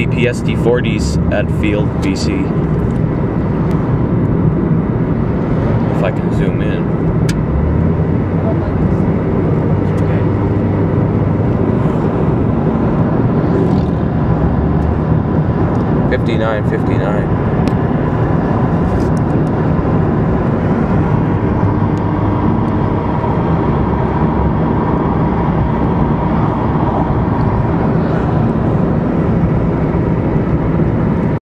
CPST40s at Field, BC. If I can zoom in. Fifty nine, fifty nine.